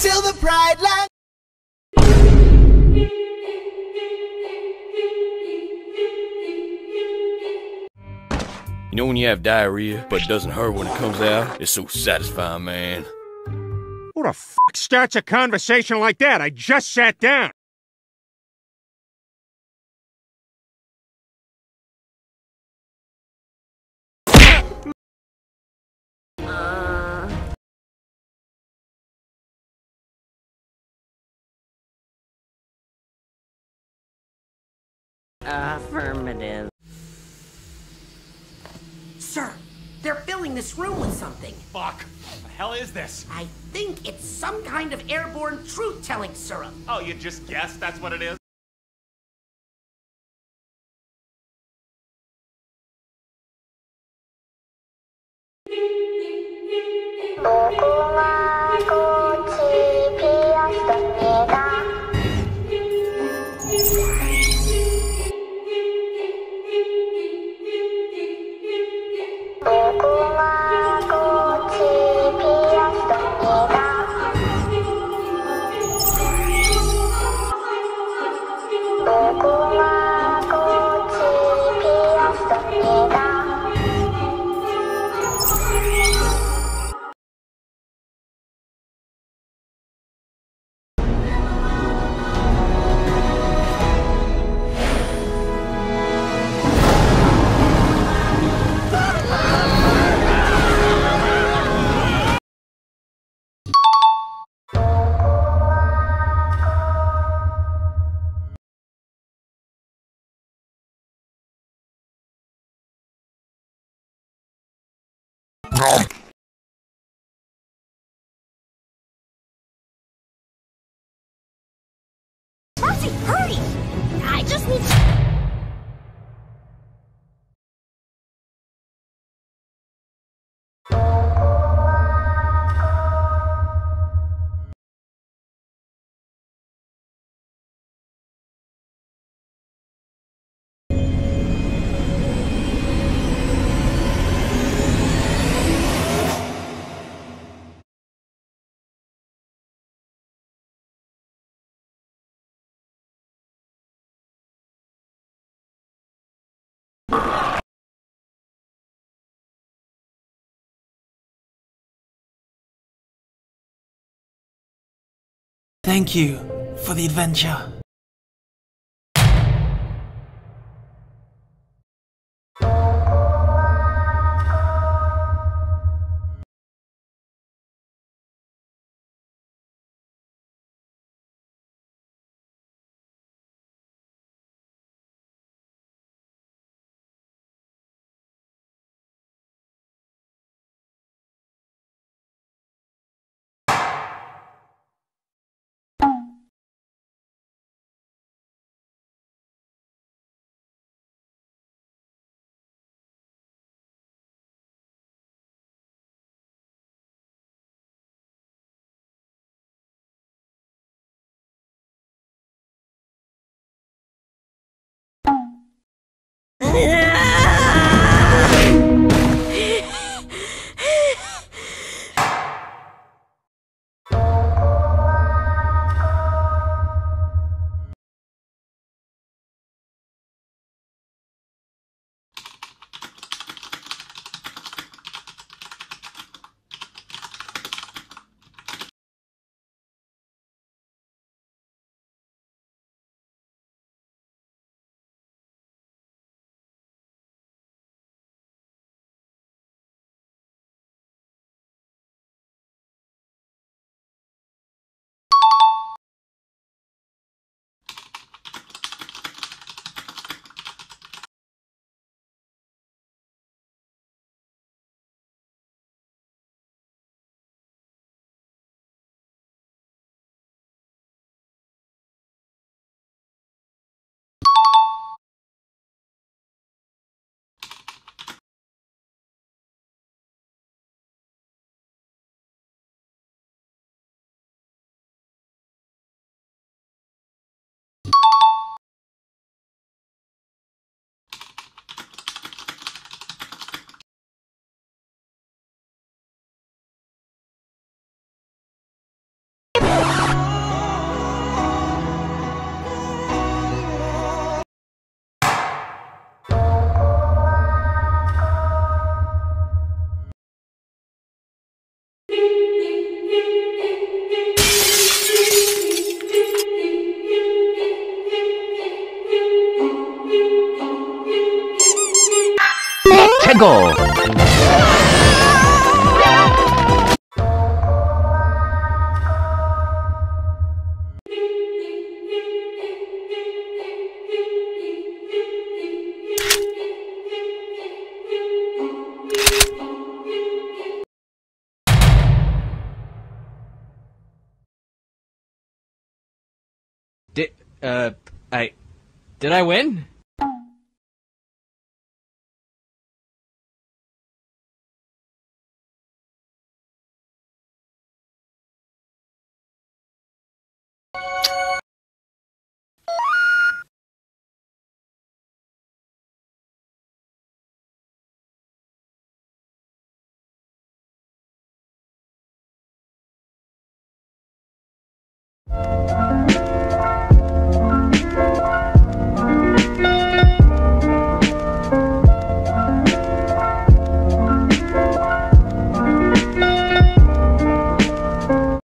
till the pride line. You know when you have diarrhea, but it doesn't hurt when it comes out? It's so satisfying, man. Who the f starts a conversation like that? I just sat down. Affirmative. Sir, they're filling this room with something. Fuck. What the hell is this? I think it's some kind of airborne truth-telling syrup. Oh, you just guessed that's what it is? Marcy, hurry! I just need Thank you for the adventure. Goal. Did, uh, I, did I win?